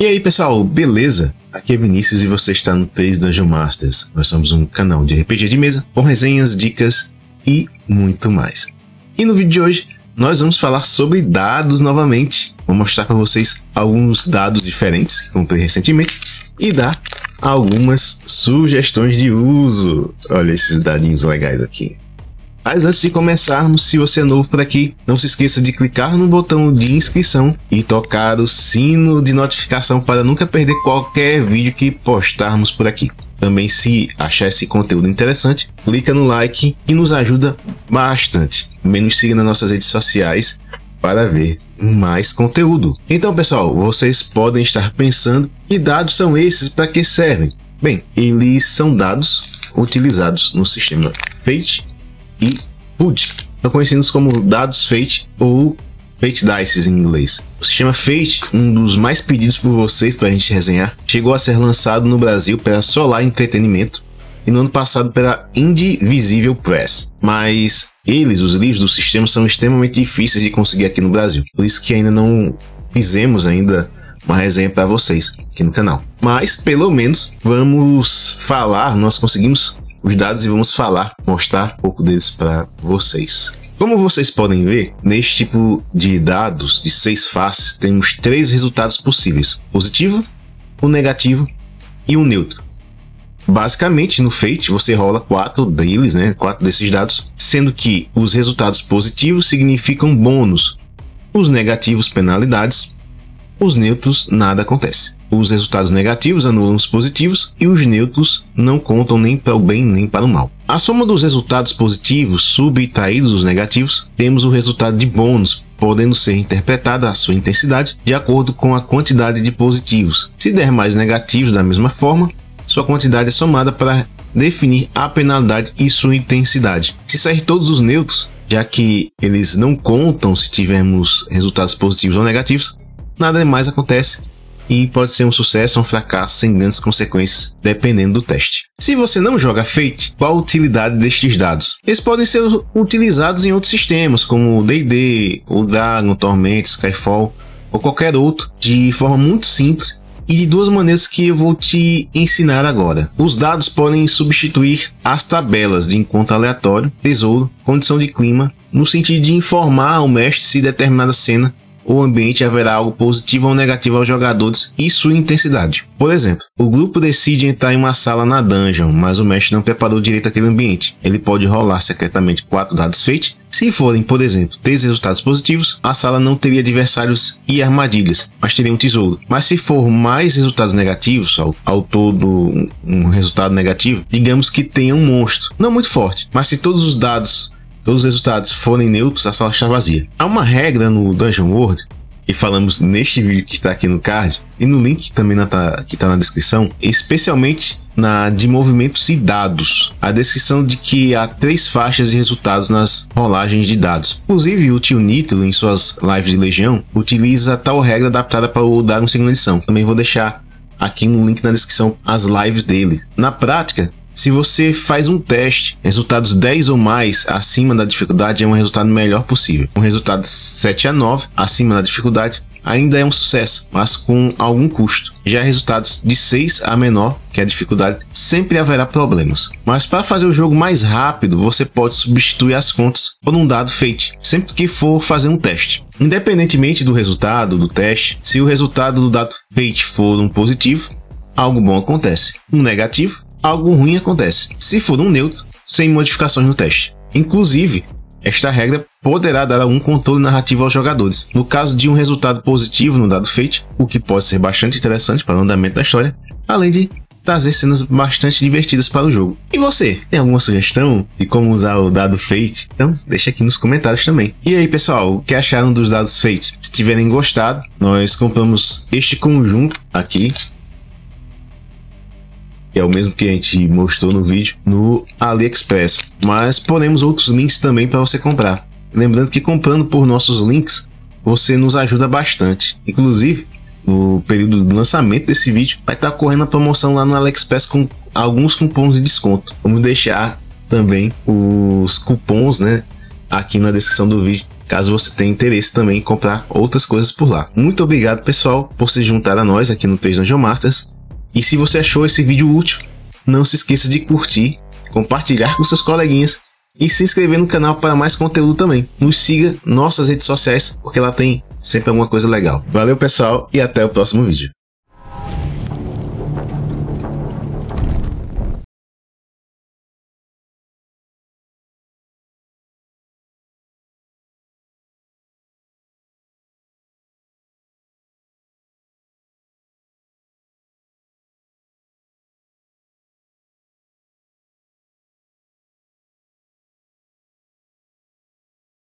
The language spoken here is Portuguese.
E aí pessoal, beleza? Aqui é Vinícius e você está no 3 Dungeon Masters. Nós somos um canal de RPG de mesa com resenhas, dicas e muito mais. E no vídeo de hoje nós vamos falar sobre dados novamente. Vou mostrar para vocês alguns dados diferentes que comprei recentemente e dar algumas sugestões de uso. Olha esses dadinhos legais aqui. Mas antes de começarmos, se você é novo por aqui, não se esqueça de clicar no botão de inscrição e tocar o sino de notificação para nunca perder qualquer vídeo que postarmos por aqui. Também se achar esse conteúdo interessante, clica no like que nos ajuda bastante. Também nos siga nas nossas redes sociais para ver mais conteúdo. Então, pessoal, vocês podem estar pensando que dados são esses para que servem? Bem, eles são dados utilizados no sistema Fate e PUD. São conhecidos como dados Fate ou Fate Dices em inglês. O sistema Fate, um dos mais pedidos por vocês para a gente resenhar, chegou a ser lançado no Brasil pela Solar Entretenimento e no ano passado pela Indivisible Press. Mas eles, os livros do sistema, são extremamente difíceis de conseguir aqui no Brasil. Por isso que ainda não fizemos ainda uma resenha para vocês aqui no canal. Mas pelo menos vamos falar, nós conseguimos os dados e vamos falar, mostrar um pouco deles para vocês. Como vocês podem ver, neste tipo de dados de seis faces, temos três resultados possíveis: positivo, o negativo e o neutro. Basicamente, no Fate, você rola quatro deles, né? Quatro desses dados, sendo que os resultados positivos significam bônus, os negativos penalidades, os neutros nada acontece. Os resultados negativos anulam os positivos e os neutros não contam nem para o bem nem para o mal. A soma dos resultados positivos subtraídos dos negativos, temos o resultado de bônus, podendo ser interpretada a sua intensidade de acordo com a quantidade de positivos. Se der mais negativos da mesma forma, sua quantidade é somada para definir a penalidade e sua intensidade. Se sair todos os neutros, já que eles não contam se tivermos resultados positivos ou negativos, nada mais acontece e pode ser um sucesso ou um fracasso sem grandes consequências, dependendo do teste. Se você não joga Fate, qual a utilidade destes dados? Eles podem ser utilizados em outros sistemas, como o D&D, o Dragon, Torment, Skyfall ou qualquer outro, de forma muito simples e de duas maneiras que eu vou te ensinar agora. Os dados podem substituir as tabelas de encontro aleatório, tesouro, condição de clima, no sentido de informar ao mestre se determinada cena o ambiente haverá algo positivo ou negativo aos jogadores e sua intensidade. Por exemplo, o grupo decide entrar em uma sala na dungeon, mas o mestre não preparou direito aquele ambiente. Ele pode rolar secretamente quatro dados fate. Se forem, por exemplo, três resultados positivos, a sala não teria adversários e armadilhas, mas teria um tesouro. Mas se for mais resultados negativos, ao, ao todo um resultado negativo, digamos que tenha um monstro, não muito forte, mas se todos os dados todos os resultados forem neutros, a sala está vazia. Há uma regra no Dungeon World, e falamos neste vídeo que está aqui no card, e no link também na, tá, que está na descrição, especialmente na de movimentos e dados. A descrição de que há três faixas de resultados nas rolagens de dados. Inclusive, o tio Nitro, em suas lives de Legião, utiliza tal regra adaptada para o Dragon segunda edição. Também vou deixar aqui no link na descrição as lives dele. Na prática, se você faz um teste, resultados 10 ou mais acima da dificuldade é um resultado melhor possível. Um resultado 7 a 9 acima da dificuldade ainda é um sucesso, mas com algum custo. Já resultados de 6 a menor, que é a dificuldade, sempre haverá problemas. Mas para fazer o jogo mais rápido, você pode substituir as contas por um dado fate, sempre que for fazer um teste. Independentemente do resultado do teste, se o resultado do dado fate for um positivo, algo bom acontece. Um negativo, algo ruim acontece, se for um neutro, sem modificações no teste. Inclusive, esta regra poderá dar algum controle narrativo aos jogadores. No caso de um resultado positivo no dado Fate, o que pode ser bastante interessante para o andamento da história, além de trazer cenas bastante divertidas para o jogo. E você, tem alguma sugestão de como usar o dado Fate? Então deixa aqui nos comentários também. E aí pessoal, o que acharam dos dados Fate? Se tiverem gostado, nós compramos este conjunto aqui que é o mesmo que a gente mostrou no vídeo, no AliExpress. Mas poremos outros links também para você comprar. Lembrando que comprando por nossos links, você nos ajuda bastante. Inclusive, no período do lançamento desse vídeo, vai estar correndo a promoção lá no AliExpress com alguns cupons de desconto. Vamos deixar também os cupons, né, aqui na descrição do vídeo, caso você tenha interesse também em comprar outras coisas por lá. Muito obrigado, pessoal, por se juntar a nós aqui no 3 Dungeon Masters. E se você achou esse vídeo útil, não se esqueça de curtir, compartilhar com seus coleguinhas e se inscrever no canal para mais conteúdo também. Nos siga nossas redes sociais, porque lá tem sempre alguma coisa legal. Valeu, pessoal, e até o próximo vídeo.